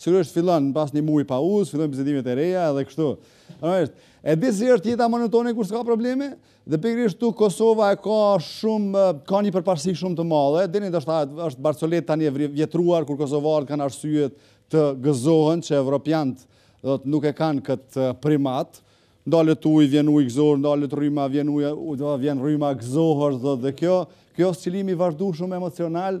Sigurisht fillon pas një muaji pauzë, fillojnë bisedimet e reja edhe kështu. Normalisht, e di si është jeta monotone kur s'ka probleme, dhe pikërisht këtu Kosova e ka shumë ka një përparësi shumë të madhe, deri ndoshta është barcoletë tani e vjetruar kur kosovarët kanë arsye të gëzohen që evropianët do të thotë nuk e kanë këtë primat. Ndalet uji, vjen uji gëzohesh, ndalet rryma, vjen ujë, do vjen rryma gëzohesh, do dhe kjo, ky oscilim i vazhdueshëm emocional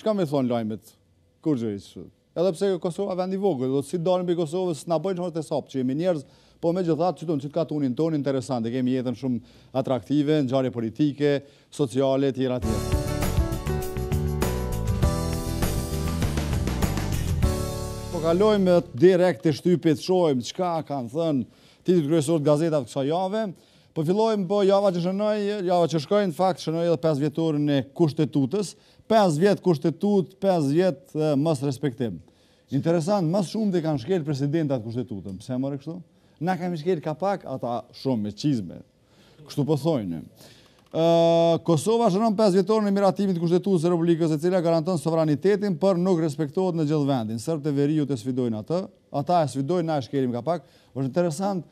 Çka me thënë lajmet? Kurgjo hiç, edhe pse Kosova vend i vogël, do të thotë si dalim prej Kosovës, s'na bëjnë shumë hesap që jemi njerëz, po megjithatë në këtë katunin tonë interesante, kemi jetën shumë atraktive, ngjarje politike, sociale, tjera tjera. Po kalojmë direkt te shtypi, shohim çka kanë thënë titujt kryesorë gazetat kësaj jave, Po fillojmë po java që shënoi, java që shkoi në fakt shënoi edhe 5 vjetorin e kushtetutës, Pesë vjet kushtetutë, pesë vjet mosrespektim. Interesant, më së shumti e kanë shkel presidentat kushtetutën. Pse more kështu? Na e kemi shkel ka pak, ata shumë me çizme. Kështu po thojnë. Po Kosova shënon 5 vjetorin e miratimit të kushtetutës së Republikës e cila garanton sovranitetin, por nuk respektohet në gjithë vendin. Serbët e veriut e sfidojnë atë, Ata e sfidojnë, na e shkelim ka pak. Është interesant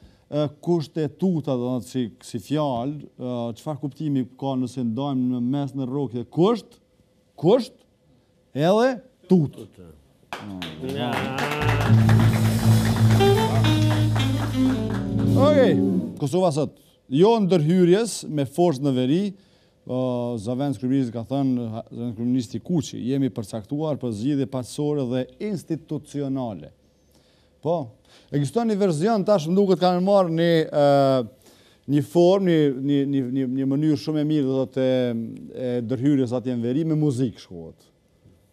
kushtetuta, do të thotë si, si fjalë, çfarë kuptimi ka nëse ndajmë në mes në rrokje kusht, kusht, edhe tut. Okej, Kosova sot, jo ndërhyrjes me forcë në veri, Zëvendëskryeministri ka thënë zëvendëskryeministri Kuçi, jemi përcaktuar për zgjidhje paqësore dhe institucionale. Po, ekziston një version tash më duket kanë marrë një një formë, një një një një mënyrë shumë e mirë do të thotë e ndërhyrjes atje në veri me muzikë shkohet.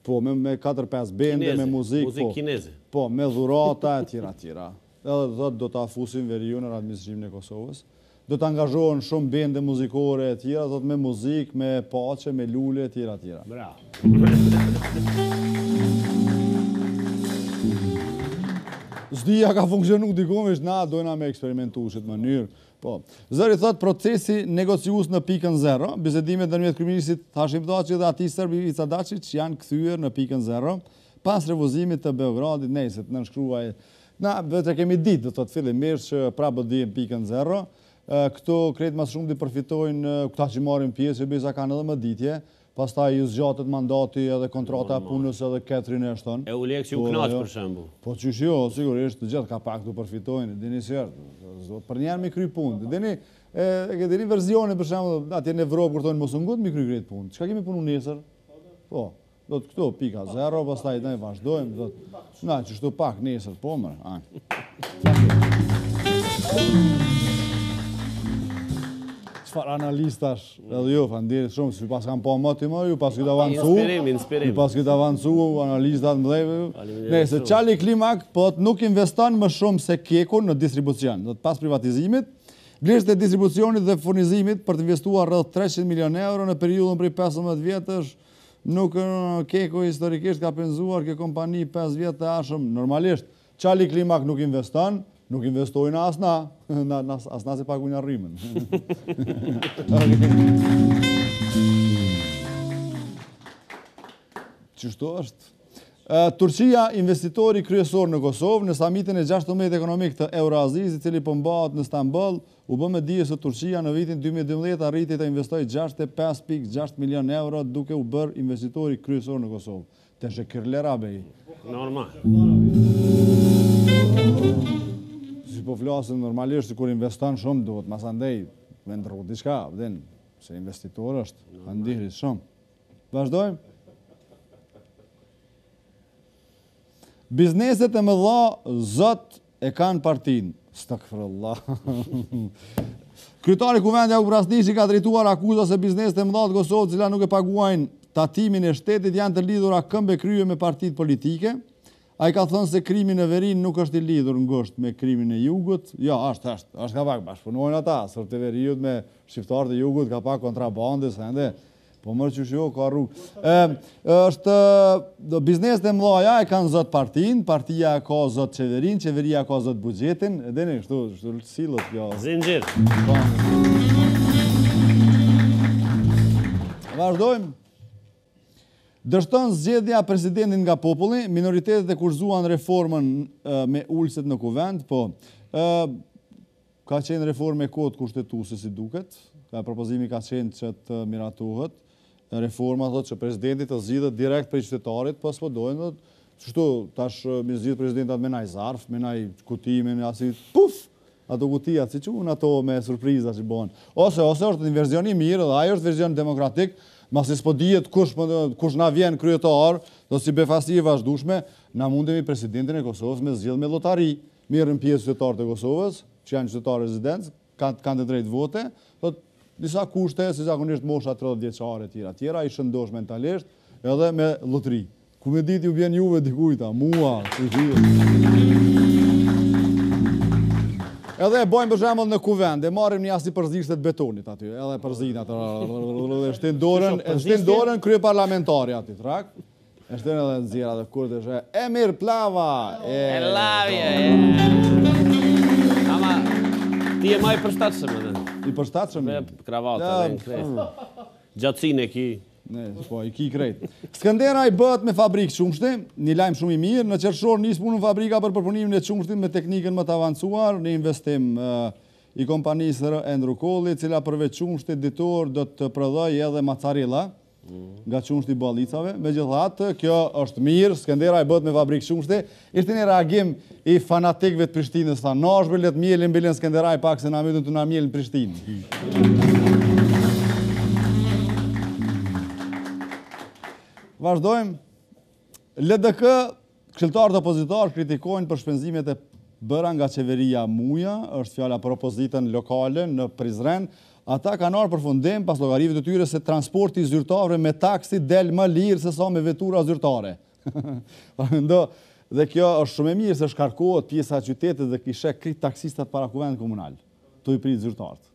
Po, me, me 4-5 bende, kineze, me muzikë, muzikë po. kineze. Po, me dhurata e tjera tjera. Edhe dhe do ta fusin veriun në administrimin e Kosovës. Do të angazhohen shumë bende muzikore e tjera, do të thotë me muzikë, me paqe, me lule e tjera tjera. Bravo. S'di, a ka funksionu dikund, veç na dona me eksperimentu qit mënyrë. Po. Zëri thotë procesi negociues në pikën zero, bisedimet ndërmjet kryeministrit Hashim Thaçi dhe atij serb Ivica Daçiç janë kthyer në pikën zero pas refuzimit të Beogradit për ta nënshkruar na veç e kemi ditë do thotë fillimisht që prapë do të vijmë n'pikën zero. Këtu krejt më së shumti përfitojnë këta që marrin pjesë, që besa kanë edhe mëditje, Pastaj ju zgjatet mandati edhe kontrata e punës edhe Catherine Ashton. Euleksi po kënaqet për shembull. Po qysh jo, sigurisht, të gjithë ka pak përfitojnë, dini si është. Përnjëherë me i kry punë. Dini, e, e dini versionin për shembull, atje në Evropë kur thonë mos u ngut me i kry krejt punët. Çka kemi me punu nesër? Po. Do të thotë këtu pika zero, pastaj ne vazhdojmë, do të Na, që shtu pak nesër, po mërë, anë. Qëfar analistash, edhe ju, fa ndirit shumë, si pas kam po më të më, ju pas këtë avancu, inspirim, inspirim. ju pas këtë avancu, analistat mëdhenj, ve, ne, se Çalik Limak, po të nuk investon më shumë se KEK-u në distribucion, do të pas privatizimit, blerësit e distribucionit dhe furnizimit për të investuar rreth 300 milion euro në periudhën prej 15 vjetësh, Nuk KEK-u historikisht ka shpenzuar kjo kompani pesë vjet të ardhshëm normalisht. Çalik Limak nuk investon, nuk investojnë as na, as na s'e pagujmë rrymën. Qështu është? Turqia investitori kryesor në Kosovë, në samitin e 16 ekonomik të Euroazisë, i cili po mbahet po në Stamboll, U bë me dije se Turqia në vitin dy mijë e dymbëdhjetë arriti të investojë gjashtëdhjetë e pesë pikë gjashtë milionë euro duke u bërë investitori kryesor në Kosovë, Teşekkürler abey. Si po flasim normalisht kur investon shumë duhet masandej me ndrru diçka, e din, se investitor është, ka ndih shumë. Vazhdojmë. Bizneset e mëdha zot E kanë partinë, estagfirullah. Kryetari i Kuvendit Jakup Krasniqi ka drejtuar akuza se bizneset e mëdha të Kosovës, të cilat nuk e paguajnë tatimin e shtetit, janë të lidhura këmbë e krye me partitë politike. Ai ka thënë se krimi në veri nuk është i lidhur ngushtë me krimin e jugut. Jo, është, është, është ka pak bashkëpunojnë ata, serbët e veriut me shqiptarët e jugut, ka pak kontrabandë, sende, Po mërë që shjo, ka rrugë. është bizneset e mdhaja, e kanë zot partinë, partia e ka zot qeverinë, qeveria ka zot buxhetin, edhe, kështu, kështu, sillet, kjo. Zinxhir. Vazhdojmë. Dështon zgjedhja e presidentit nga populli, minoritetet e kushtëzuan reformën me ulset në kuvend, po, Ka qenë reformë e kotë kushtetuese si duket. Propozimi ka qenë që të miratohet. Reforma thotë që presidenti të zgjidhet direkt prej qytetarit, po s'po dojnë dhe kështu tash me zgjedh presidentat me naj zarf, me naj kuti, me naj asi puf! Ato kutia, si quhen ato me surpriza që bëjnë. Ose, ose është një version i mirë dhe ajo është version demokratik, mbasi s'po dihet kush, kush na vjen kryetar, do si befasi e vazhdushme, na mundemi presidentin e Kosovës me zgjedh me llotari. Marrin pjesë qytetarët e Kosovës, që janë qytetarë rezidentë, kanë kanë të drejtë vote, do disa kushte, si zakonisht mosha 30 vjeçare etj etj, i shëndosh mentalisht edhe me llotari. Ku me ditë ju bjen juve dikujta, mua, të Edhe e bojmë për shembull në kuvend, e marrim një asi përziesje të betonit aty, edhe përzijmë atë. Shtin dorën, shtin dorën kryeparlamentari aty, trak. Eshte në dhe nëzira dhe kur të shë Emir Plava E lavje Ama Ti e maj përshtatëshëm edhe I përshtatëshëm Me kravata dhe në krejt Gjatësin e ki Ne, po, i ki i krejt Skenderaj bëhet me fabrikë qumshti Një lajm shumë i mirë Në qershor nis punën fabrika për përpunimin e qumshtit Me teknikën më të avancuar Një investim i kompanisë së re Endru Kolli Cila përveç qumshtit ditor do të prodhojë edhe mocarela nga qumshti i buallicave, megjithatë, kjo është mirë, Skenderaj bëhet me fabrikë qumshti, ishte një reagim i fanatikëve të Prishtinës, tha, n'u bëftë, le të mjelin, bile n'Skenderaj pak se na mëtën të na mjelin n'Prishtinë. Vazhdojmë, LDK, Këshilltarët opozitarë kritikojnë për shpenzimet e bëra nga qeveria Muja, është fjala për opozitën lokale në Prizren. Ata kanë ardhë n'përfundim pas llogarive të tyre se transporti i zyrtarëve me taksi del më lirë sesa me vetura zyrtare. Pa po, ndo, dhe kjo është shumë e mirë se shkarkohet pjesa e qytetit dhe i kishe krejt taksistat para kuvend komunal, tu i pritë zyrtarët.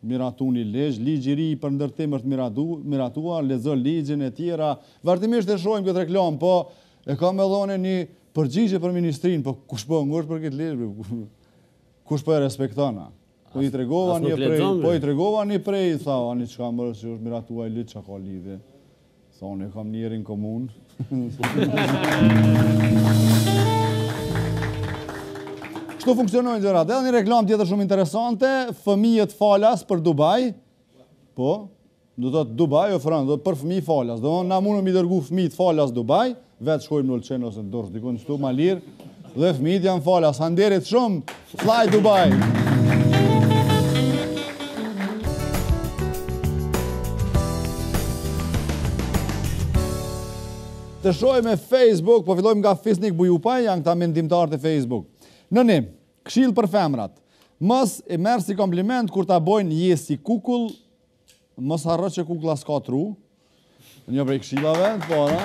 Miratu një ligj, Ligj i ri për ndërtim është miratuar, lexo ligjin etj. Vazhdimisht e shohim këtë reklamë, po e kam edhe unë një përgjigje për ministrinë, po kush po e ngon për këtë ligj? Kush po e respekton? Po i tregova një prej, po i tregova një prej, tha, ani çka në është miratuar ligji çka ka lidhje. Thonë, e kam njerin n'komunë. Kështu funksionojnë gjërat. Edhe një reklamë tjetër shumë interesante, fëmijët falas për Dubai. Po, do të thotë Dubai ofron do për fëmijë falas. Do na mundem me i dërgu fëmijët falas Dubai. Vetë shkojmë në Ulqin ose në Durrës, dikun qështu, ma lirë, dhe fëmijët janë falas, faleminderit shumë, Fly Dubai! Të shohim në Facebook, po fillojmë nga Fisnik Bujupaj, janë këta mendimtarët e Facebook. Nëni, këshilë për femrat, mos e merr si kompliment kur ta bojnë je si kukull Mos harro që kukla s'ka tru. Një prej këshillave, po, ha?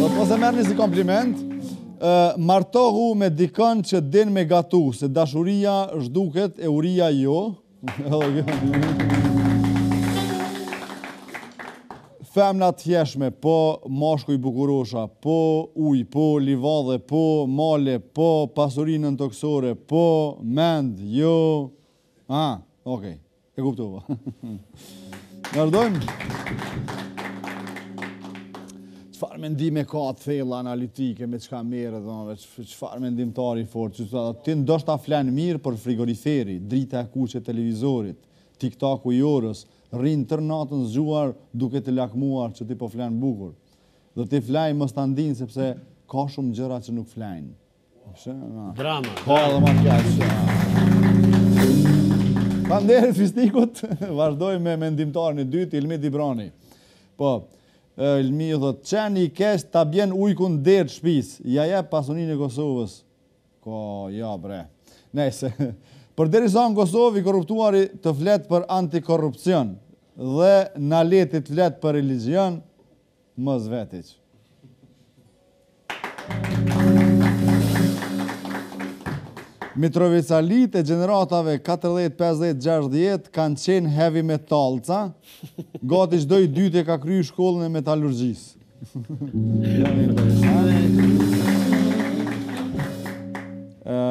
Po, mos e merrni si kompliment. Martohu me dikon që din me gatu, se dashuria zhduket e uria jo. Femna të hijshme, po meshkuj bukurosha, po ujë, po livadhe, po male, po pasuri nëntokësore, po mend, jo... Ah, okay. E kuptova. Vazhdojmë. Çfarë mendime ka të thella analitike me çka merret domethënë veç çfarë mendimtari i fortë, që ti ndoshta flan mirë por frigoriferi, drita e kuqe e televizorit, tiktaku i orës, rrin tërë natën zgjuar duke të lakmuar që ti po flan bukur. Dhe ti flej mos ta ndin sepse ka shumë gjëra që nuk flajnë. Drama. Po, dhe ma kja. Faleminderit Fisnikut, vazhdoj me mendimtarin e dytë, Hilmi Dibrani. Po, Hilmi thotë, qeni i keq ta bjen ujkun n'derë t'shpisë, ia jep pasuninë e Kosovës. Ko, ja bre. Nejse, përderisa në Kosovë i korruptuari të flet për antikorrupcion dhe naleti t'flet për religjion, Më zvetit. Mitrovicalitë e gjeneratave 40, 50, 60 kanë qenë heavy metallca, gati çdo i dyti e ka kry shkollën e metalurgjisë.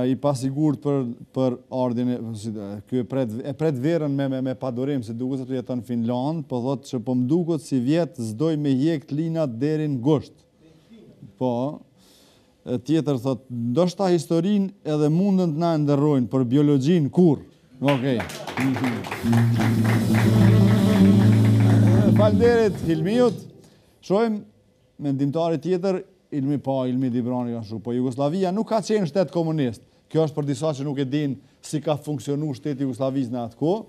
i pasigurt për për ardhjen e si ky e pret e pret verën me me, me padurim si duket se tu jeton në Finland, po thotë se po m'duket sivjet s'do i me hjek tlinat deri në gusht. Po. E tjetër thotë, ndoshta historinë edhe mundën të na e ndërrojnë, por biologjinë kurrë. Okej. Okay. Faleminderit Hilmiut. Shohim Mendimtari tjetër, Hilmi Po, Hilmi Dibrani ka shkru, po Jugosllavia nuk ka qenë shtet komunist. Kjo është për disa që nuk e dinë si ka funksionu shteti i Jugosllavisë në atë kohë.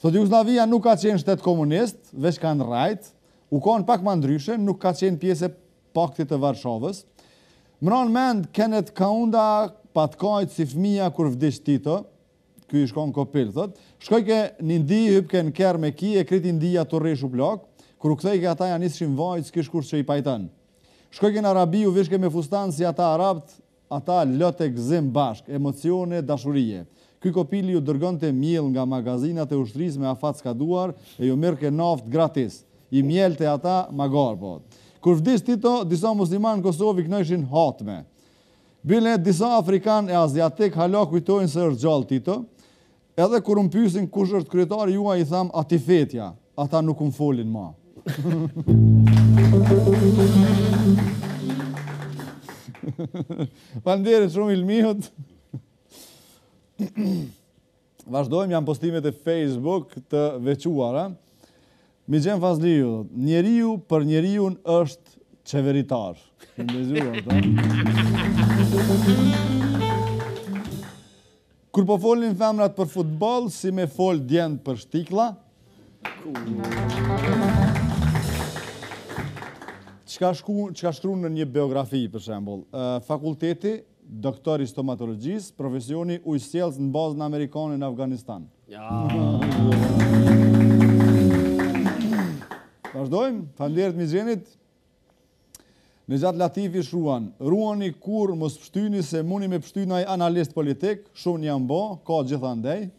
Thotë Jugosllavia nuk ka qenë shtet komunist, veç kanë rrajt, u kanë pak ma ndryshe, nuk ka qenë pjesë e Paktit të Varshavës. M'ra n'mend Kenneth Kaunda, pat kajt si fëmija kur vdiq Tito, Ky ish kon kopil, thotë. Shkojke në Indi, hypke në kerr me ki, e krejt Indija turrshin u plak. Kur u kthejke ata ia nisshin vajt, s'kish kush që i pajton. Shkojke në Arabi, u vishke me fustan si ata arabët, ata lot e gëzim bashkë, emocione, dashurije. Ky kopili u dërgonte miell nga magazinat e ushtrisë me afat skaduar e u mirrke naft gratis. I mjelte ata, magar po. Kur vdiq Tito, disa muslimanë në Kosovë i knojshin hatme. Bile disa afrikanë e aziatikë hala kujtojnë se është gjallë Tito, edhe kur më pyesin kush është kryetari juaj i tham Atifetja, ata nuk më folin ma. Faleminderit shumë Hilmiut. Vazhdojmë janë postimet e Facebook të vequara. Migjen Fazliu, njeriu për njeriun është qeveritar. Kur po folin femrat për futboll, si me fol djemt për shtiklla? Çka shkru në një biografi, për shembull? Fakulteti Doktor i stomatologjisë, profesioni ujësjellës në bazën amerikane në Afganistan. Vazhdojmë, falënderit Migjenit. Nexhat Latifi shruan, ruanu kurrë mos pështyni se muni me pështy naj analist politik, shumë janë bo, kah gjitha anët.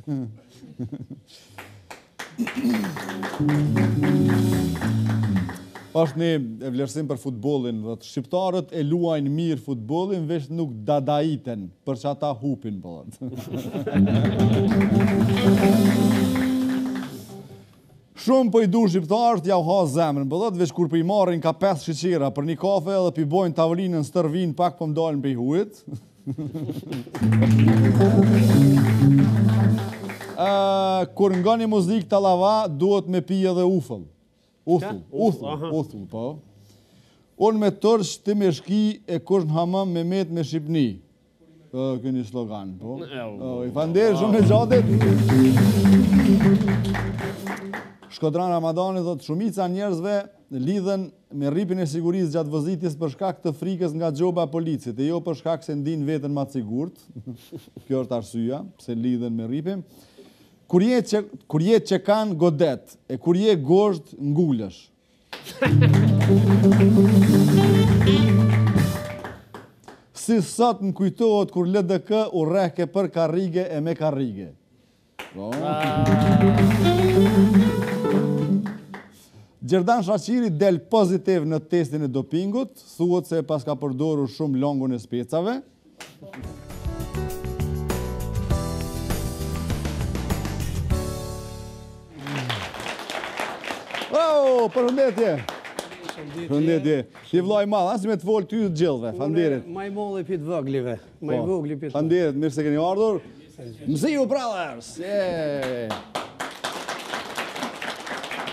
Osht ni vlerësim për futbollin, thotë shqiptarët e luajnë mirë futbollin, veç nuk dadajten, për qata hupin, po thotë Shumë po i du shqiptarët, jau ha zemrën, po thotë veç kur p'i marrin ka 5 shiqera për ni kafe edhe p'i bojnë tavolinën stërvinë pak po m'dalin prej hujit. Kur ngoni muzikë tallava, duhet me pi edhe ufull. Uthull, uthull, uthull, po. Unë me tërsh të me shki e kush në hamëm me met me Shqipni. Kjo një slogan, po. I faleminderit shumë Nexhatit. Shkodran Ramadani thotë shumica e njerëzve lidhen me rripin e sigurisë gjatë vozitjes për shkak të frikës nga gjoba e policit, e jo për shkak se ndinë veten ma të sigurt kjo është arsyeja pse lidhen me rripin kur je çe kur je çekan godet e kur je gozhdë ngulesh si sot më kujtohet kur LDK u rrehke për karrige e me karrige Xherdan Shaqiri del pozitiv në testin e dopingut, thuhet se paska përdoru shumë longun e specave. Bravo, përshëndetje! Përshëndetje! Ti vllai madh, asë me të folë ty të gjellëve, faleminderit. Ma i mollë i pitë vëglive. Ma i po. vogli pjesë. Faleminderit, mirë se keni ardhur. Mziu Brothers.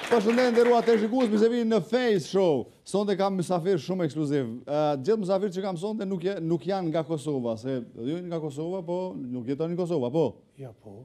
Përshëndetje të nderuar teleshikues, mirë se vini në Face Show. Sonte kam mysafirë shumë ekskluziv. Gjithë mysafirët që kam sonte nuk nuk janë nga Kosova, se ju jeni nga Kosova, po nuk jetoni në Kosovë, po. Ja, po.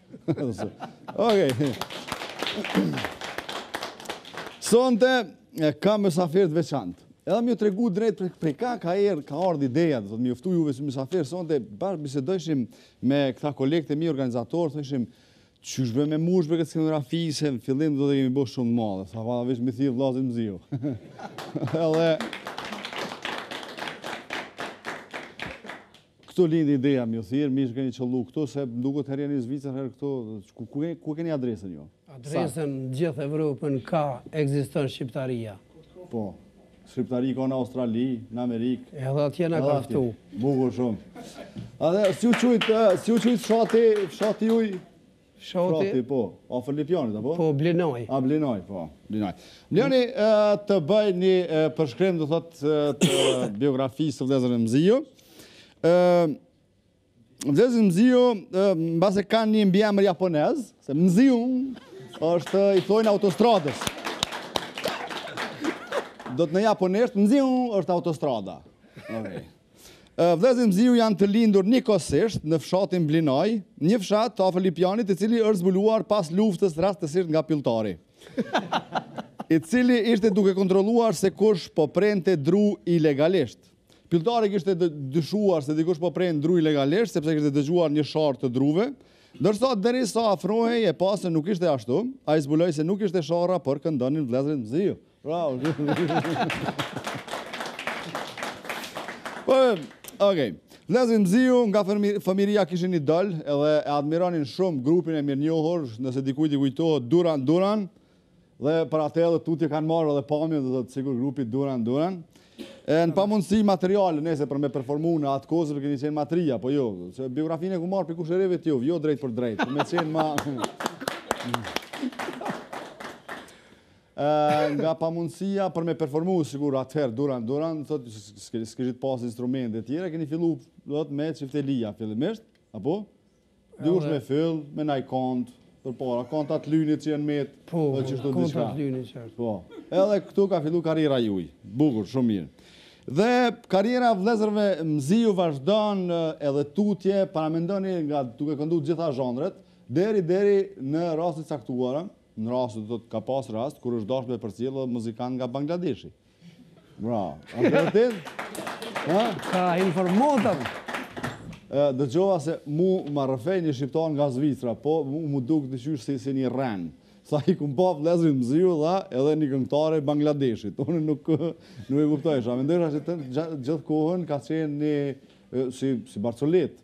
Okej. Sonte e kam mysafir të veçantë. Edhe me ju tregu drejt për, për ka ka er, ka ardhur ideja, domethënë me ju ftu juve si mysafir sonte bash bisedojshim me këta kolegët e mi organizator, thoshim qysh bojmë me mush këtë scenografi se në fillim domethënë e kemi bo shumë të madhe. Sa valla veç me thirr vllaznit Mziu. Edhe Këtu lindi ideja me thirr, n'ish keni qëllu këtu, se më duket herë jeni në Zvicër, herë këtu, ku, ku, ku keni adresën ju? Adresën në gjithë Evropën ka, ekziston Shqiptaria. Po, Shqiptari ka në Australi, në Amerikë. Edhe atje në ka ftu. Bukur shumë. Edhe, si u qujtë, si u qujtë fshati, fshati juj? Fshati po, afër Lipjanit apo? Po, Blinaj. A Blinaj, po, Blinaj. Lejoni të bëj një përshkrim, do thot të biografisë të vëllezërit Mziu. Ë Vëllezërit Mziu mbase kanë një mbiemër japonez, se Mziu është i thojnë autostradës. Do thot në japonisht Mziu është autostrada. Okej. Vëllezërit Mziu janë të lindur njëkohësisht në fshatin Blinaj, një fshat afër Lipjanit, i cili është zbuluar pas luftës rastësisht nga pylltari, i cili ishte duke kontrolluar se kush po prente dru ilegalisht. Pylltari kishte dyshuar se dikush po pren dru ilegalisht, sepse kishte dëgjuar një sharrë të druve, ndërsa derisa afrohej e pa se nuk ishte ashtu, ai zbuloi se nuk ishte sharra, por këndonin vëllezërit Mziu. Bravo. Po, okay. Vllaznit Mziu nga fëmiria kishin një idol edhe e admironin shumë grupin e mirënjohur, nëse dikujt i kujtohet Duran Duran, dhe për atë edhe tutje kanë marrë edhe pamjen domethënë sikur grupi Duran Duran. E në pamundësi materiale, nëse për me performu në atë kohë, se keni qenë ma t'ri a, po jo, se biografinë e kum marrë prej kusherive të juve, jo drejtpërdrejt, për me qenë ma... Nga pamundësia për me performu, sikur atëherë Duran Duran, thot, s'kishit pas instrumente tjera, keni fillu thot, me çiftelia fillimisht, apo? Dikush me fyll, me naj kant, për para, kantat e llynit që jonë met, po, dhe qeshtu kantat e llynit që Po, edhe këtu ka fillu karriera juj, bukur, shumë mirë. Dhe karriera e vllezërve Mziu vazhdon edhe tutje, paramendoni nga duke këndu gjitha zhanret, deri, deri në rast të caktuar, N'rast se të ka pas rast kur është dashur me përcjell edhe muzikant nga Bangladeshi. Bravo. A është vërtet? Ha? Ka informatën. Dëgjova se mu më rrëfej një shqiptar nga Zvicra, po mu më duk të qysh si, si një rrenë. Sa i kum pa vllezërit Mziu edhe një këngëtare Bangladeshit. Unë nuk, nuk e kuptojsha. Mendojsha që të gjithë kohën ka qenë një, si, si barcolet.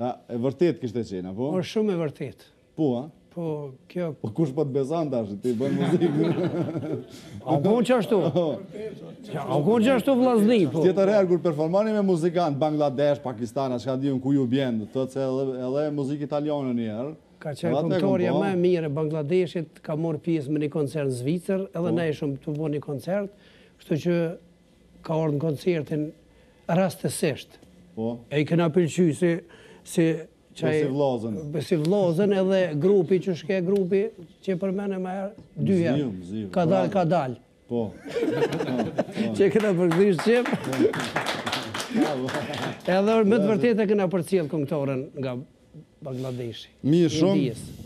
E vërtet kishte qenë, apo? Po shumë e vërtet. Po, a? Po, kjo... Po, kush po të bezan tash, ti bëjnë muzikë. A u konë që ashtu? A u konë që ashtu vlasni, po? Tjetër herë, kur performani me muzikant, Bangladesh, Pakistan, a shka di unë ku ju bjen, të të edhe muzikë italianë njëherë. Ka qenë këngëtarja ma e mirë e Bangladeshit ka morë pjesë me një koncert në Zvicër, edhe po. ne ishëm tu bo një koncert, kështu që ka ardh në koncertin rastësisht. Po. E i kena pëlqy, si Pesë vllazën. Pesë vllazën edhe grupi që shke grupi që përmende ma herët dy herë. Ka dal, ka dal. Po. Që këna përgëzish qep. Edhe me të vërtet e kena përcjell këngëtaren nga Bangladeshi. Mirë shumë.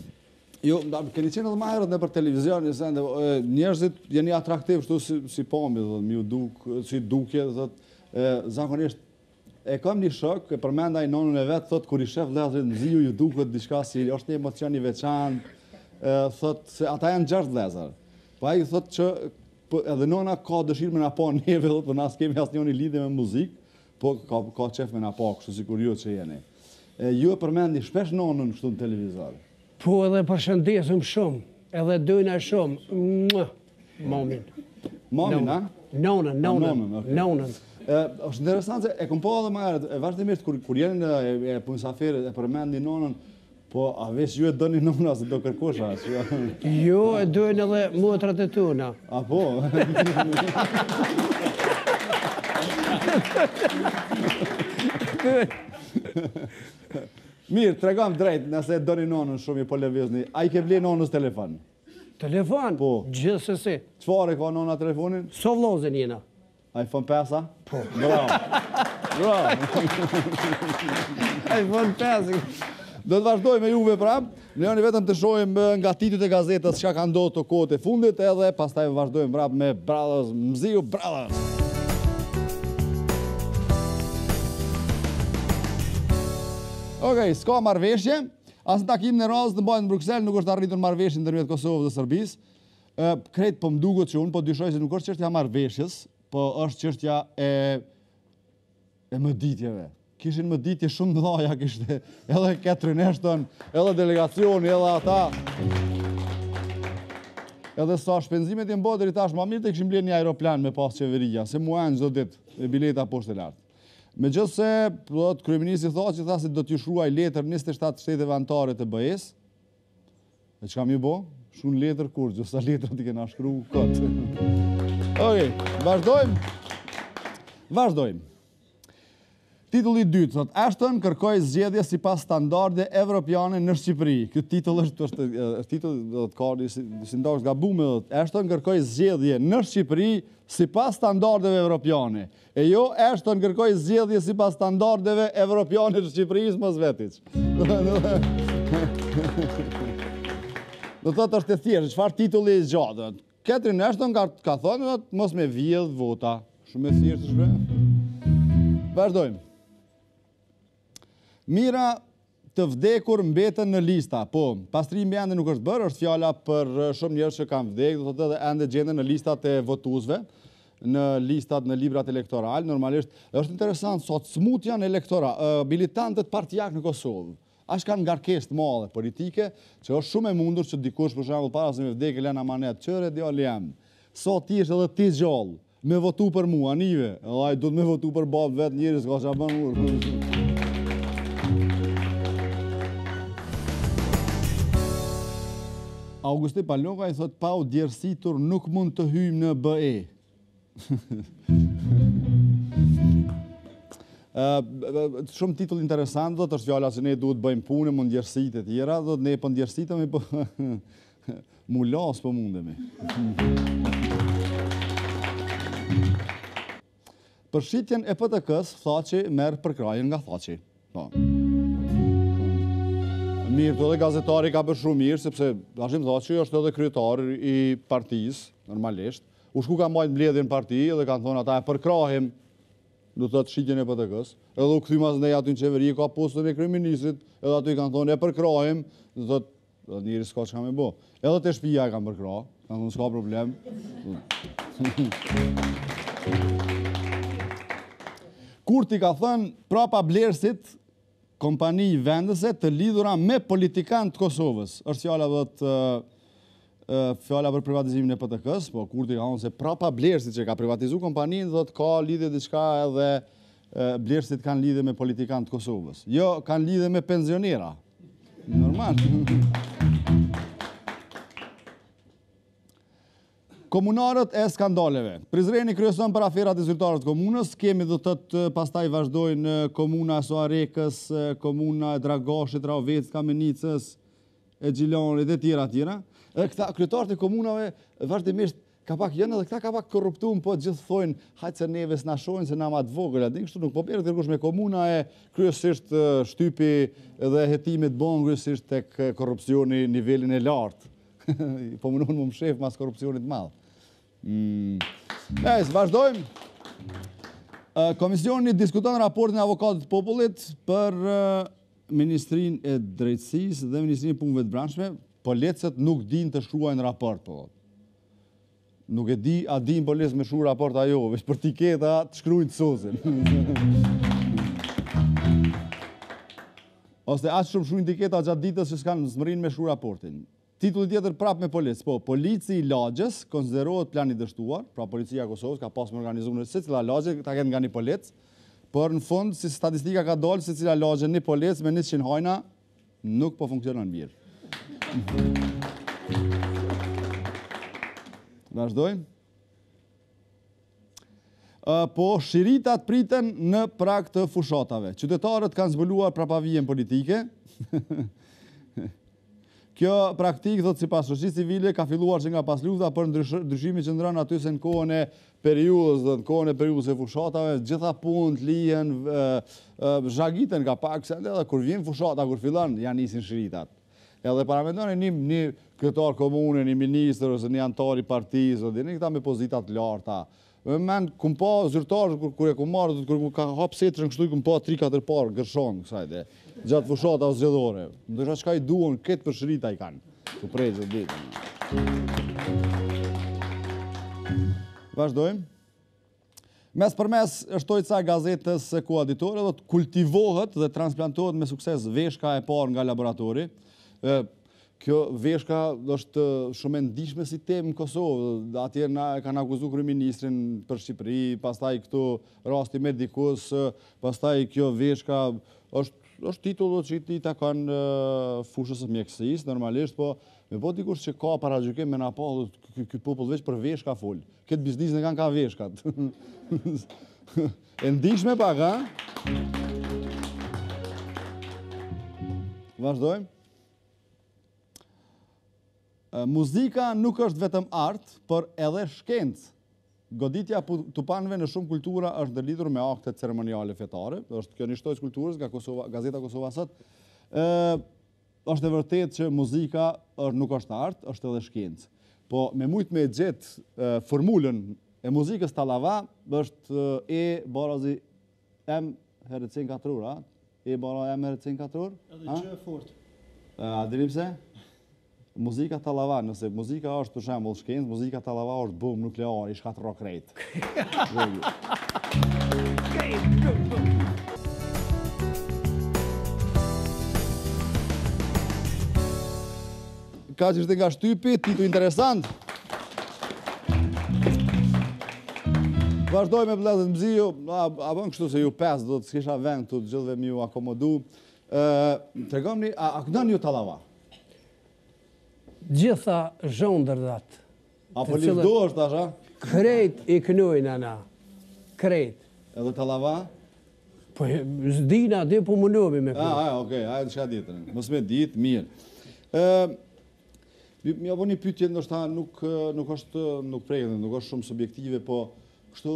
Jo, da, keni qenë edhe ma herët nëpër televizion, një sende, njerëzit jeni atraktiv, shtu si, si pomi, dhe, m'u duk, si dukje, dhe, zakonisht E kam një shok, e përmend ai nonën e vet, thotë kur i shef vëllezërit Mziu ju duket diçka si është një emocion i veçantë. Thotë se ata janë gjashtë vëllezër. Po ai thotë që po edhe nona ka dëshirë me na pa neve, thotë po na s'kemi asnjëri lidhje me muzikë, po ka ka qef me na pa, kështu sikur ju që jeni. E, ju e përmendni shpesh nonën kështu në televizor. Po edhe përshëndesim shumë, edhe dojna shumë. Mua. Momin. Momin, a? Nonën, nonën, nonën. është interesant se e kom pa edhe ma herët, e vazhdimisht, kur, kur jeni në e, e punës afër, e përmendni nonën, po a veç ju e doni nonën, a s'do kërkush, a jo. Jo, e dojnë edhe motrat e tona. A po? Mirë, tregom drejt, nëse e doni nonën shumë i po lëvizni. A i ke ble nonës telefon? Telefon, gjithsesi. Çfarë e ka nona telefonin? Sa vllazën jena? iPhone 5-a? Po. Bravo. Bravo. iPhone 5-a. Do të vazhdojmë me juve prap, na lejoni vetëm të shohim eh, nga titujt e gazetës çka ka ndodh këto kohët e fundit edhe pastaj vazhdojmë prap me Brothers, Mziu Brothers. Ok, s'ka marrëveshje, As në takimin e radhës të mbajtur në Bruksel nuk është arritur marrëveshje ndërmjet Kosovës dhe Serbisë. E krejt po më duket që unë po dyshoj se nuk është çështja e marrëveshjes, po është çështja e e mëditjeve. Kishin mëditje shumë të mëdha kishte edhe Catherine Ashton, edhe delegacioni, edhe ata. Edhe sa shpenzimet janë bo deri tash, ma mirë të kishin blerë një aeroplan me pas qeveria, se mu ja nxjerrë çdo ditë bileta poshtë e lartë. Megjithëse, do të thotë kryeministri Thaçi tha se do t'ju shkruaj letër 27 shteteve anëtare të BE-së. E çka me i bo? Shumë letër kur, gjithë sa letër t'i kena shkru kot. Okej, vazhdojmë. Vazhdojmë. Titulli i dytë, thotë, Ashton kërkoi zgjedhje sipas standardeve evropiane në Shqipëri. Ky titull është të është titull dhe të kardi si, si ndarë nga bume, thotë, Ashton kërkoi zgjedhje në Shqipëri sipas standardeve evropiane. E jo Ashton kërkoi zgjedhje sipas standardeve evropiane të Shqipërisë, mos vet. Do thotë është e thjeshtë, çfarë titulli i gjatë. Catherine Ashton ka ka thonë mos me vjedh vota. Shumë e thjeshtë është. Vazhdojmë. Mira Të vdekur mbeten në lista. Po, pastrimi ende nuk është bërë, është fjala për shumë njerëz që kanë vdekë, do të thotë edhe ende gjenden në listat e votuesve, në listat në librat elektorale, normalisht është interesant sot smut janë elektora, militantët partiak në Kosovë aq kanë ngarkesë të madhe politike, që është shumë e mundur që dikush për shembull para se me vdekë e len amanet, kqyre djali jem, sa të jesh edhe ti gjallë, Me votu për mua, a nive, edhe ai duhet me votu për babë të vet njeri s'ka çka ban urë, kërë shumë. Augustin Palokaj thotë pa u djersitur nuk mund të hyjmë në BE. shumë titull interesant, do të thotë është fjalla që ne duhet të bëjmë punë, me u djersit e tjera, do të ne po po djersitemi për... Po- Mu la, s'po mundemi. Për shitjen e PTK-s, Thaçi merr përkrahjen nga Thaçi. Po. Mirë, edhe gazetari ka bërë shumë mirë, sepse Hashim Thaçi është edhe kryetar i partisë, normalisht. U shku ka majtë mbledhjen n'parti dhe kanë thonë ata e përkrahim do të thotë shitjen e PTK-s, edhe u kthy masnej aty në qeveri, ka postin e kryeministrit, edhe aty kanë thonë e përkrahim, do të Do të njeri s'ka çka me bo. Edhe te shpia e kanë përkrah, kanë thonë s'ka problem. Kurti ka thonë prapa blerësit, kompani vendëse të lidhura me politikanë të Kosovës. është fjalla do të thotë fjala për privatizimin e PTK-së, po Kurti ka thonë se prapa blerësit që ka privatizu kompaninë, do të thotë ka lidhje diçka edhe Blerësit kanë lidhje me politikanë të Kosovës. Jo, kanë lidhje me pensionerë. Normal. Komunarët e skandaleve. Prizreni kryeson për aferat e zyrtarëve të komunës. Kemi do të thotë pastaj vazhdojnë komuna e Suharekës, komuna e Dragashit, Rahovecit, Kamenicës, e Gjilanit, e tjera, tjera. Dhe këta kryetarët e komunave vazhdimisht Ka pak janë edhe këta ka pak korruptum, po gjithë thonë, hajt se neve s'na shohin se na ma të vegjël, a din kështu nuk po merret kërkush me komuna e kryesisht shtypi dhe hetimet bon kryesisht tek korrupsioni nivelin e lartë. po menon m'u mshef mas korrupsionit të madh. Mm. Ejës, vazhdojmë. Komisioni diskuton raportin e avokatit të popullit për Ministrinë e Drejtësisë dhe Ministrinë e Punëve të Brendshme, policët nuk dinë të shkruajnë raport, po thotë. Nuk e di, a dinë policët me shkru raport a jo, veç për tiketa të shkruajnë t'sosin. Ose aq shumë shkruajnë tiketa gjatë ditës që s'kanë, s'mërrijnë me shkru raportin. Titulli tjetër prapë me polic, po, polici i lagjes konsiderohet plan i dështuar, pra policia e Kosovës ka pasë me organizu në secila lagje të ketë nga një polic, por në fund si statistikë ka dalë secila lagje një polic me njëqind hajna nuk po funksionon mirë. Vazhdojmë. Po shiritat priten në prag të fushatave. Qytetarët kanë zbuluar prapavijën politike. Kjo praktikë, thotë sipas shoqërisë civile, ka filluar që nga paslufta, por ndryshimi qëndron aty se në kohën e periudhës dhe në kohën e periudhës së fushatave, gjitha punët, lihen, zhagiten ka pak, se edhe kur vjen fushata, kur fillon, ja nisin shiritat. Edhe paramendoni një, një kryetar komune, një ministër ose një anëtar i partisë, ose dini këta me pozita të larta. Me mend kom pa zyrtar kur, kur e kom marrë, kur ka hap setrën e kështu i kom pa 3-4 palë gërshan kësajde gjatë fushatave zgjedhore. Mendojsha çka i duhen këto për shrita i kanë. Tu pre çdo ditë. Vazhdojmë. Mes për mes, shtojca e gazetës Koha Ditore, thotë kultivohet dhe transplantohet me sukses veshka e parë nga laboratori, Kjo veshka është shumë e ndjeshme si temë në Kosovë. Atje na e kanë akuzu kryeministrin për Shqipëri, pastaj këtu rasti Medikus, pastaj kjo veshka është është titull që i takon fushës së mjekësisë normalisht, po Me po dikush që ka paragjykim me na pa, ky popull veç për veshka fol. Këtë biznis e kanë ka veshkat. E ndishme pak, ha? Vazhdojmë. Muzika nuk është vetëm art, por edhe shkencë. Goditja e tupanëve në shumë kultura është ndërlidhur me akte ceremoniale fetare, është kjo në shtojcë të kulturës nga Gazeta Kosova Sot. Është e vërtetë që muzika nuk është art, është edhe shkencë. Po me mujt me gjet formulën e muzikës tallava është e barazi me m herë c në katror, a? E baras m herë c në katror? Edhe gjë e fortë. A dini pse? Muzika tallava, nëse muzika është për shembull shkencë, muzika tallava është bombë nukleare, i shkatërron krejt. Kaq ishte nga shtypi, dit interesant. Vazhdoj me vllaznit Mziu, a bon kështu se ju pesë, dot s'kisha vend të gjithëve me ju akomodu. Tregomni, a këndoni ju tallava? Gjitha zhanret, Apo lidhje s'ka, a? Krejt i knojna na. Krejt. Edhe tallava? Po, s'dina, veç po munohmi me ba. A, a, okej, a, e s'e kam ditë. Mos me ditë, mirë. Me jau bo një pytje, ndoshta nuk është, nuk prek, nuk është shumë subjektive, po, kështu,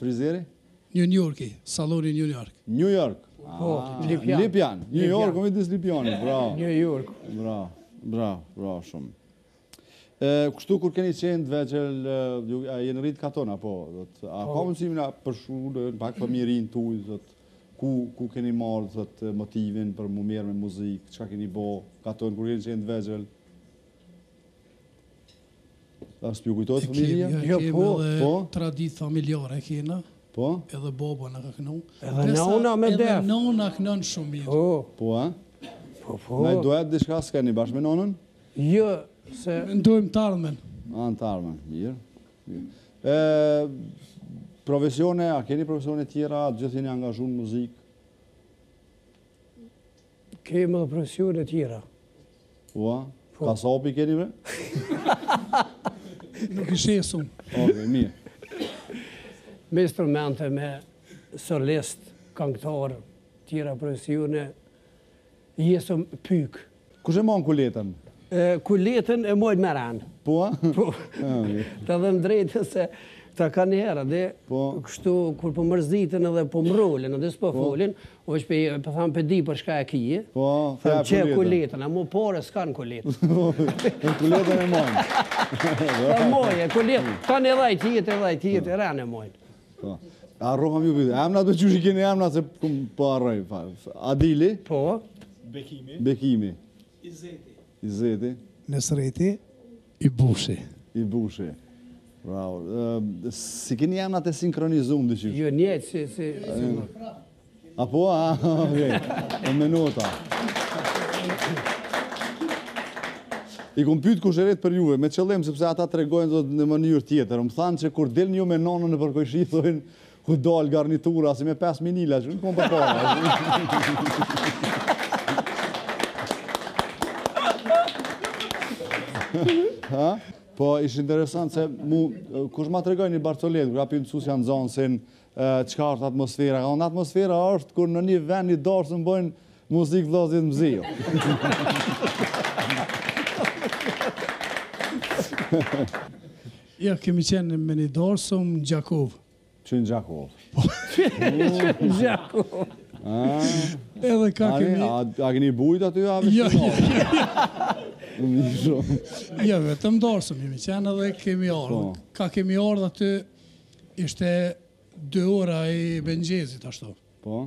Frizeri? New Yorki, saloni New York. New York? Po, Lipjan. Lipjan, New York, unë i disë Lipjani, bravo. New York. Bravo, bravo, bravo shumë. Kështu kur keni qenë të vegjël, a jeni rritë n'katun, apo? A po. Kallxomni a për shembull, pak për fmininë tuj, ku keni marrë motivin për m'u marrë me muzikë, çka keni bo, n'katun kur keni qenë të vegjël? A s'pju kujtohet Kemi, fëmijëria? Jo, kemi po, edhe po. traditë familjare e kena, Po? edhe baba na ka knu. Edhe Besa, nëna me Edhe def. nëna knon shumë mirë. Po, Po, a? po, po. Naj duet diçka s'keni bashkë me nonën? Jo, se Mendojmë në të ardhmen. A, në të ardhmen, mirë. mirë. E, profesione, a keni profesione tjera, a gjithë jeni angazhu në muzikë? Kemi edhe profesione tjera. Po, a? Po. Kasap keni bre? Nuk i shesum. Oke, mirë. Me instrumente, me solist, këngëtar, tjera profesione, jes'm pykë. Kush e mban kuletën? Kuletën e mbajmë me radhë. Po? Po. Domethënë secili ka një herë, dhe po. kështu kur po mërziten edhe po mrrolen, edhe s'po po. folin, O shpi po tham pe di për çka e ki. Po, the a kuletën. Çe kuletën, a ma pare s'kan kuletën. Në kuletën e mojnë. Po mojë, e kuletën. Ka një edhe tjetër, edhe tjetër, e rane mojnë. Po, harrojëm ju pyti. Emnat qysh i keni emna se po harroj. Adili. Po. Bekimi. Bekimi. Izeti. Izeti. Nesreti. Ibushi. Ibushi. Bravo. Si keni emnat e sinkronizum dhe qysh? Jo, njetë, si, si, si, si, Apo, a, ok, e mendova. I kom pyt kusherit për juve, me qëllim, sepse ata tregojnë dhe një mënyrë tjetër. Më thanë që kur dilni ju me nonën e përkojshi, thojnë, Kur dol garnitura si me pesë minila, që nuk kom përpara. Po, ish interesant se mu, kush ma tregoj një barcoletë, kur e pyet mësusja nxonsin, çka është atmosfera. Ka në atmosfera është kur në një vend një dorsëm bojnë muzikë vllaznit Mziu. Jo, kemi qenë me një dorsëm në Gjakovë. Që në Gjakovë? Po, në Gjakovë. Edhe kah kemi... A keni bujt aty, a veç jo, jo, jo. jo, vetëm dorsëm jemi qenë edhe kemi ardh. Po. Kah kemi ardh, aty ishte Diar Binxhija, ashtu. Po?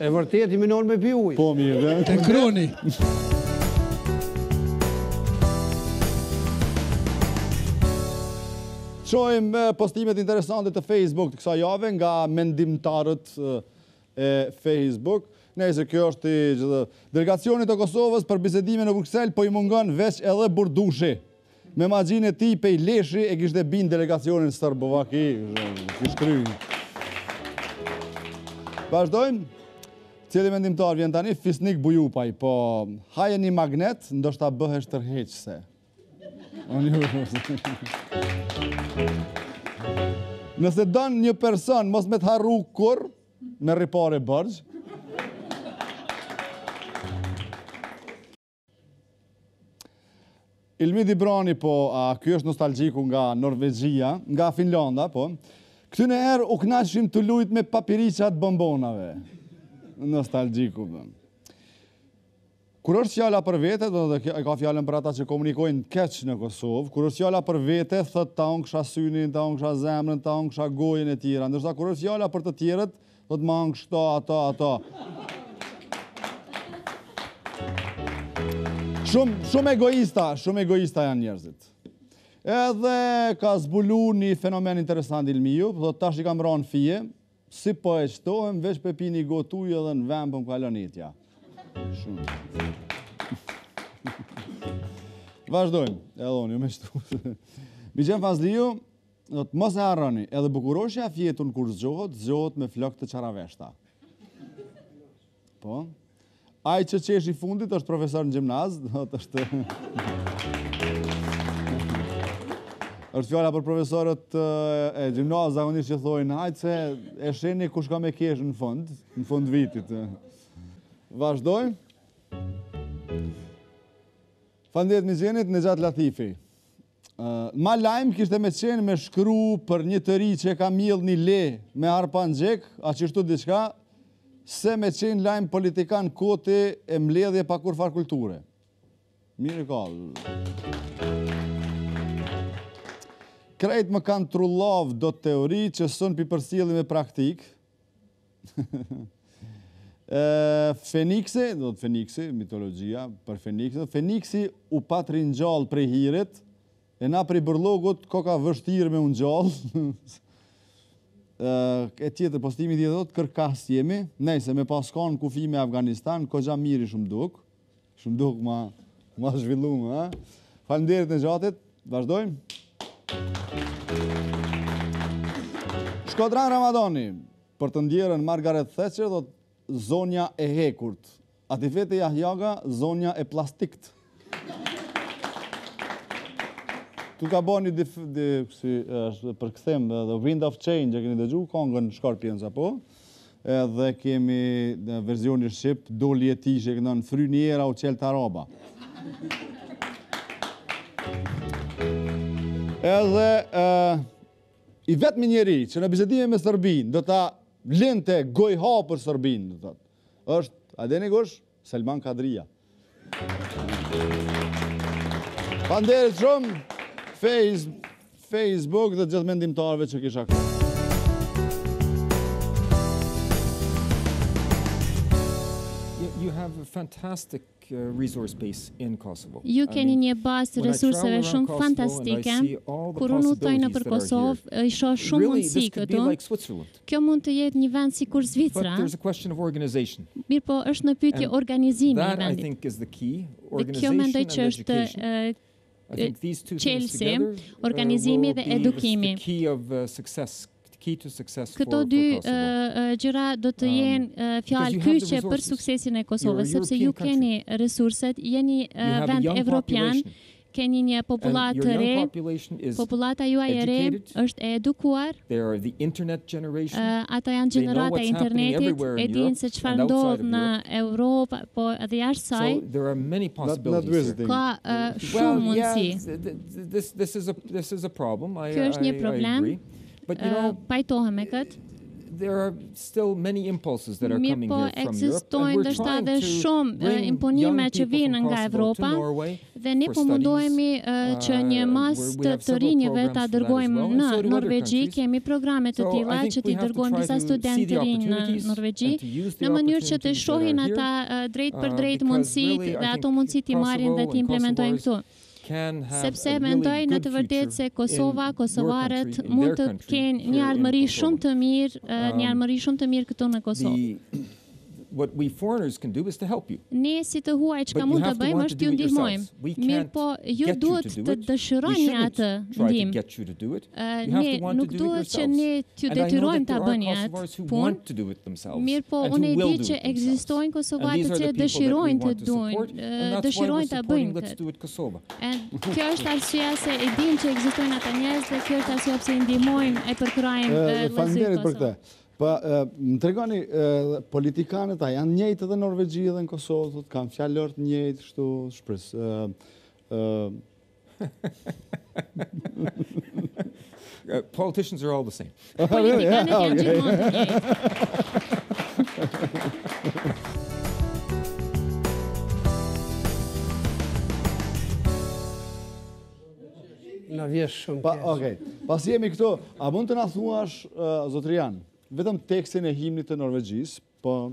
E vërtet u ninom me pi uj. Po mirë dhe. Te kroni. Lexojmë eh, postimet interesante të Facebook të kësaj jave nga mendimtarët eh, e Facebook. Nëse kjo është i gjithë. Delegacionit të Kosovës për bisedime në Bruksel po i mungon veç edhe Burdushi. Me magjinë e tij prej leshi e kishte bind delegacionin serb, vaki. Vazhdojmë. Cili mendimtar vjen tani? Fisnik Bujupaj, po, haje një magnet, ndoshta bëhesh tërheqëse. Nëse don një person, mos me të harru kurrë, merri pare borxh, Ilmi Dibrani, po, a, ky është nostalgjiku nga Norvegjia, nga Finlanda, po. Ktynherë u knaqshim tu lujt me papiricat e bombonave. Nostalgjiku, po. Kur është fjala për vete, do me thënë e ka fjalën për ata që komunikojnë keq në Kosovë, kur është fjala për vete, thot ta hongsha synin, ta hongsha zemrën, ta hongsha gojën e tjera. Ndërsa, kur është fjala për të tjerët, Thotë mangë shto ato, ato. Shumë, shumë egoista, shumë egoista janë njerëzit. Edhe ka zbulu një fenomen interesant Ilmiju, thotë tash i kam ro n'fije, si po eçtohem, veç po e pi ni gotë uj edhe në vend po më kalon etja. Shumë. Vazhdojmë, edhe unë, ju me qëtu. Migjen Fazliu, Mos e harroni, edhe bukuroshja e fjetun kur zgjohet, zgjohet me flokë të çaraveshta. Po. Ai që qesh i fundit është profesor në gjimnaz, thotë është... është fjala për profesorët e gjimnaz, zakonisht që thojnë, hajt se e sheni kush ka me kesh në fund, në fund vitit. Vazhdojmë. Faleminderit Migjenit, Nexhat Latifi. Ma lajm kishte me qenë me shkru për një të ri që ka mjell një lehe me arpaxhik, a qështu diçka, se me qenë lajm politikan koti e mbledhje pa kurrfarë kulture. Mirë ka. Krejt më kanë trullav do teori që s'un pi përcjelli me praktikë, Feniksi, thotë Feniksi, mitologjia për Feniksin, Feniksi u pat ringjall prej hirit, e na prej bërllogut, koka vështirë me u ngjall, e tjetër postimi tjetër thotë kërkah s'jemi, nejse me pas kanë kufi me Afganistan, kogja mirë ishim dukë, Ishim duk ma, ma zhvillume, ha? Faleminderit Nexhatit, vazhdojmë. Shkodran Ramadani, për të ndjerën Margaret Thatcher, thotë zonja e hekurt. Atifete Jahjaga, zonja e plastikt. Tu ka bo një dif... Di, kësi, është përkëthim, The Wind of Change, e keni dëgju, kongën Scorpions, apo? Shkodran Ramadani, Edhe kemi versionin shqip, doli e ti që këndon fryni era u çel taraba. Edhe i vetmi njeri që në bisedime me Sërbinë, do ta lente gojëhapur Sërbinë, thotë është Adeni Gush, Selman Kadrija. Faleminderit shumë Fejz, Facebook dhe gjithë mendimtarëve që kisha këtu. You have a fantastic uh, resource base in Kosovo. Ju keni një bazë resurseve shumë fantastike. Kur unë udhëtoj nëpër Kosovë, i shoh shumë mundësi këtu. Kjo mund të jetë një vend sikur Zvicra. Mirëpo është në pyetje organizimi i vendit. Dhe kjo mendoj që është çelësi, organizimi dhe edukimi. Këto dy gjëra do të jenë fjalë kyçe për suksesin e Kosovës, sepse ju keni resurset, jeni vend evropian, Keni një popullatë të re, popullata juaj e re është e edukuar, ata janë gjenerata e internetit, e dinë se çfarë ndodh në Evropë, po edhe jashtë saj, ka shumë mundësi. Kjo është një problem, But you know, pajtohem me këtë. There are still many impulses that are coming po, here from Europe. Mirëpo ekzistojnë ndoshta edhe shumë imponime që vijnë nga Evropa dhe ne po mundohemi që një uh, masë të të rinjve ta dërgojmë në Norvegji. Kemi programe të tilla që t'i dërgojmë disa studentë të rinj në Norvegji në mënyrë që të shohin ata drejtpër uh, drejt mundësitë dhe ato mundësi t'i marrin dhe t'i implementojnë këtu. sepse mendoj në të vërtetë se Kosova, kosovarët mund të kenë një ardhmëri shumë të mirë, një um, ardhmëri shumë të mirë këtu në Kosovë. What we foreigners can do is to help you. Ne si të huaj çka mund të bëjmë është t'ju ndihmojmë. Mirëpo, ju duhet të dëshironi atë ndihmë. Ne nuk duhet që ne T'ju detyrojmë ta bëni atë punë. Mirëpo unë e di që ekzistojnë kosovarë të cilët dëshirojnë të duan, dëshirojnë ta bëjnë këtë. Kjo është arsyeja se e dimë që ekzistojnë ata njerëz dhe kjo është arsyeja pse i ndihmojmë e përkrahim Kosovën. për këtë. Po më tregoni politikanët a janë njëjtë edhe në Norvegji edhe në Kosovë, thotë kanë fjalor të njëjtë kështu, shpres. Uh, politicians are all the same. Politikanët janë gjithmonë të njëjtë. na vjen shumë pa, keq. Okej. Okay. Pasi jemi këtu, a mund të na thuash uh, zotëri Jan, vetëm tekstin e himnit të Norvegjisë, po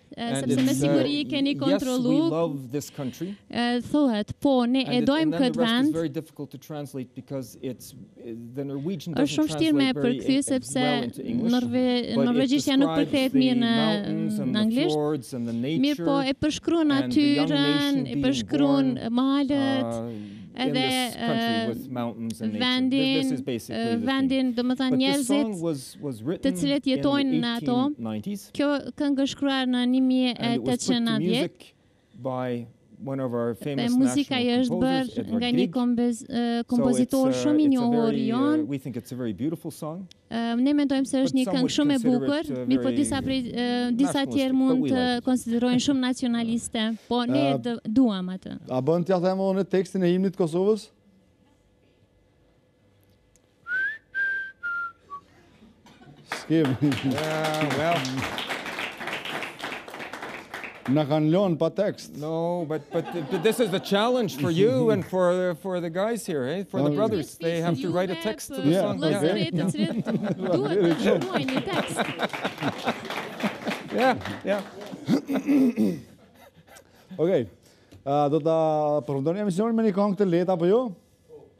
sepse me siguri e keni kontrollu, thuhet, po, ne e dojmë këtë vend, është shumë vështirë me përkthy, sepse norvegjishtja nuk përkthehet mirë në anglisht, mirëpo e përshkrun natyrën, e përshkrun malet, edhe vendin, vendin, domethënë njerëzit, të cilët jetojnë në ato. Kjo këngë është shkruar në 1890. Dhe muzika e është bërë nga një kompozitor uh, shumë i njohur i jonë. Uh, ne mendojmë se është një këngë shumë e bukur, uh, mirëpo disa, prej, disa tjerë mund të konsiderojnë shumë nacionaliste, po ne e duam atë. A bën t'ia themi ne tekstin e himnit të Kosovës? S'kemi. Na kanë lënë pa tekst. No, but but this is the challenge for you and for for the guys here, hey, eh? for the oh, brothers. They have to write a text to the song. Yeah, okay. yeah, yeah. okay. Uh, do ta përfundoni emisionin me një këngë të lehtë apo jo?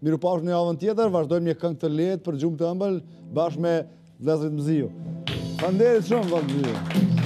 Mirupafshim në javën tjetër, vazhdojmë me një këngë të lehtë për gjumë të ëmbël, bashkë me Vëllezërit Mziu. Faleminderit shumë, Vëllezërit Mziu.